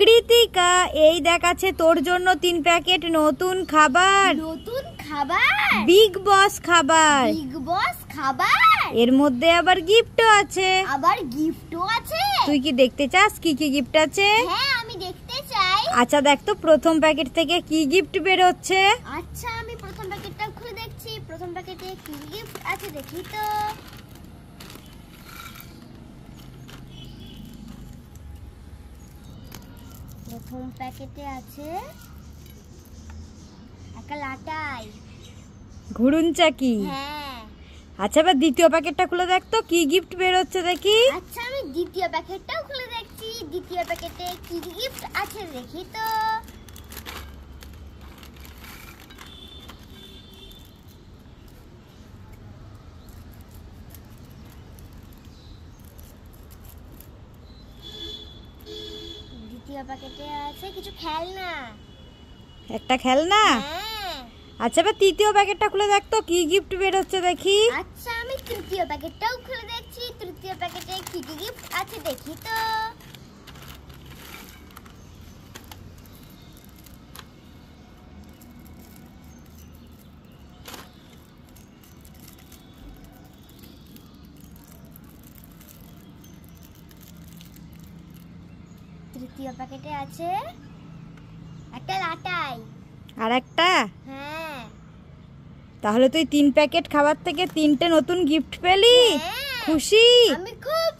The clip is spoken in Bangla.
কৃতিকা এই দেখাচ্ছে তোর জন্য তিন প্যাকেট নতুন খাবার। নতুন খাবার? বিগ বস খাবার। বিগ বস খাবার? এর মধ্যে আবার গিফটও আছে। আবার গিফটও আছে? তুই কি দেখতে চাস? কি কি গিফট আছে? হ্যাঁ আমি দেখতে চাই। আচ্ছা দেখ তো প্রথম প্যাকেট থেকে কি গিফট বেরোচ্ছে? আচ্ছা আমি প্রথম প্যাকেটটা খুলে দেখছি। প্রথম প্যাকেটে কি গিফট আছে দেখি তো। প্রথম প্যাকেটে আছে একটা লাটাই। ঘুরুন চাকি হ্যাঁ। আচ্ছা এবার দ্বিতীয় প্যাকেটটা খুলে দেখ তো কি গিফট বের হচ্ছে দেখি। আচ্ছা আমি দ্বিতীয় প্যাকেটটাও খুলে দেখছি। দ্বিতীয় প্যাকেটে কি গিফট আছে দেখি তো। দ্বিতীয় প্যাকেটে আছে কিছু খেলনা। একটা খেলনা? হ্যাঁ। আচ্ছা এবার তৃতীয় প্যাকেটটা খুলে দেখ তো কি গিফট বেরোচ্ছে দেখি। আচ্ছা আমি তৃতীয় প্যাকেটটাও খুলে দেখছি তৃতীয় প্যাকেটে কি কি গিফট আছে দেখি তো। তৃতীয় প্যাকেটে আছে একটা লাটাই। আর একটা? হ্যাঁ। তাহলে তুই তিন প্যাকেট খাবার থেকে তিনটে নতুন গিফট পেলি? হ্যাঁ। খুশি? আমি খুব